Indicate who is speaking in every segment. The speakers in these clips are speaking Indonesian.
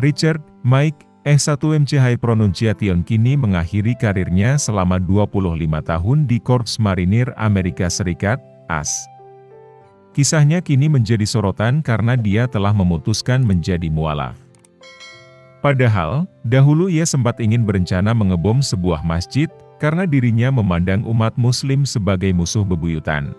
Speaker 1: Richard, Mike, S1MC High Pronunciation kini mengakhiri karirnya selama 25 tahun di Korps Marinir Amerika Serikat, AS. Kisahnya kini menjadi sorotan karena dia telah memutuskan menjadi mualaf. Padahal, dahulu ia sempat ingin berencana mengebom sebuah masjid, karena dirinya memandang umat muslim sebagai musuh bebuyutan.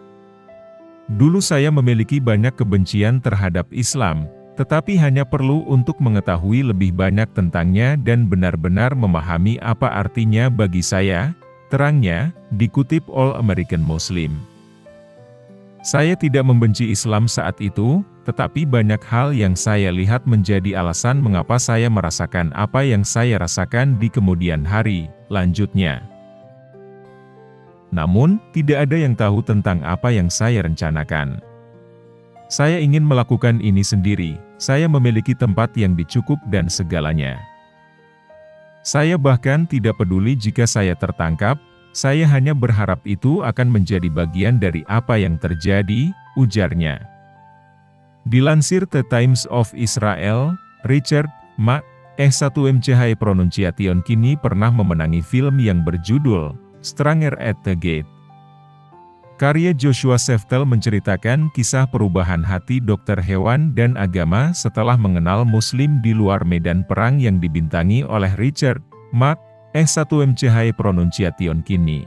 Speaker 1: Dulu saya memiliki banyak kebencian terhadap Islam, tetapi hanya perlu untuk mengetahui lebih banyak tentangnya dan benar-benar memahami apa artinya bagi saya, terangnya, dikutip All American Muslim. Saya tidak membenci Islam saat itu, tetapi banyak hal yang saya lihat menjadi alasan mengapa saya merasakan apa yang saya rasakan di kemudian hari, lanjutnya. Namun, tidak ada yang tahu tentang apa yang saya rencanakan. Saya ingin melakukan ini sendiri, saya memiliki tempat yang dicukup dan segalanya. Saya bahkan tidak peduli jika saya tertangkap, saya hanya berharap itu akan menjadi bagian dari apa yang terjadi, ujarnya. Dilansir The Times of Israel, Richard Ma. S1MCH Pronunciation kini pernah memenangi film yang berjudul Stranger at the Gate. Karya Joshua Seftel menceritakan kisah perubahan hati dokter hewan dan agama setelah mengenal muslim di luar medan perang yang dibintangi oleh Richard, Mark, S1MCH Pronunciation kini.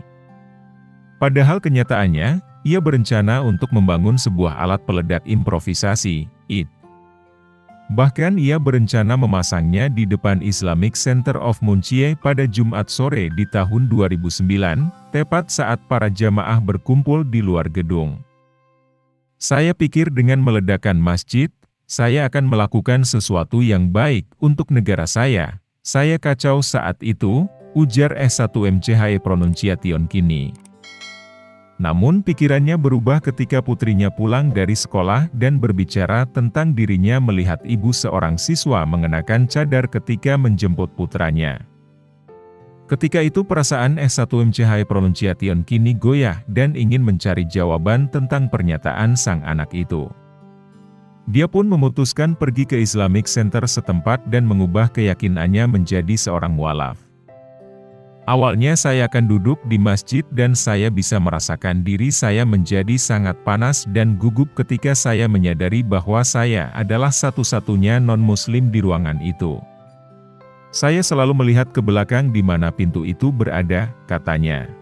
Speaker 1: Padahal kenyataannya, ia berencana untuk membangun sebuah alat peledak improvisasi, IT. Bahkan ia berencana memasangnya di depan Islamic Center of Muncie pada Jumat sore di tahun 2009, tepat saat para jamaah berkumpul di luar gedung. Saya pikir dengan meledakkan masjid, saya akan melakukan sesuatu yang baik untuk negara saya. Saya kacau saat itu, ujar S1MCH Pronunciation kini. Namun pikirannya berubah ketika putrinya pulang dari sekolah dan berbicara tentang dirinya melihat ibu seorang siswa mengenakan cadar ketika menjemput putranya. Ketika itu perasaan S1MCH Pronunciation kini goyah dan ingin mencari jawaban tentang pernyataan sang anak itu. Dia pun memutuskan pergi ke Islamic Center setempat dan mengubah keyakinannya menjadi seorang mualaf. Awalnya saya akan duduk di masjid dan saya bisa merasakan diri saya menjadi sangat panas dan gugup ketika saya menyadari bahwa saya adalah satu-satunya non-muslim di ruangan itu. Saya selalu melihat ke belakang di mana pintu itu berada, katanya.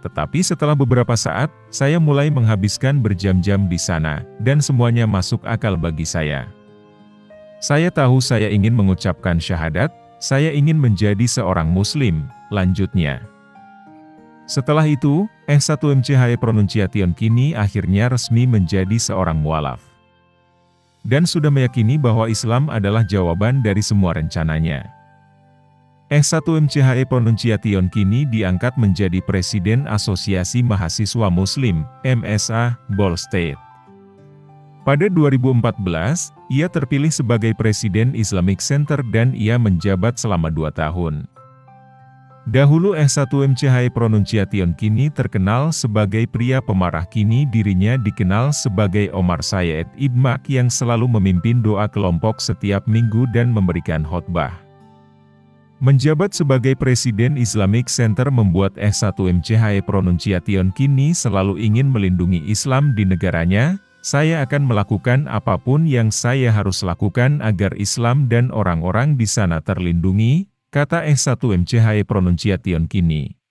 Speaker 1: Tetapi setelah beberapa saat, saya mulai menghabiskan berjam-jam di sana, dan semuanya masuk akal bagi saya. Saya tahu saya ingin mengucapkan syahadat, saya ingin menjadi seorang muslim, lanjutnya. Setelah itu, S1MCH Pronunciation kini akhirnya resmi menjadi seorang mualaf. Dan sudah meyakini bahwa Islam adalah jawaban dari semua rencananya. S1MCH Pronunciation kini diangkat menjadi Presiden Asosiasi Mahasiswa Muslim, MSA, Ball State. Pada 2014, ia terpilih sebagai Presiden Islamic Center dan ia menjabat selama dua tahun. Dahulu S1MCH Pronunciation kini terkenal sebagai pria pemarah kini dirinya dikenal sebagai Omar Sayed Ibmak yang selalu memimpin doa kelompok setiap minggu dan memberikan khotbah. Menjabat sebagai Presiden Islamic Center membuat S1MCH Pronunciation kini selalu ingin melindungi Islam di negaranya, saya akan melakukan apa pun yang saya harus lakukan agar Islam dan orang-orang di sana terlindungi, kata S1MCH Pronunciation kini.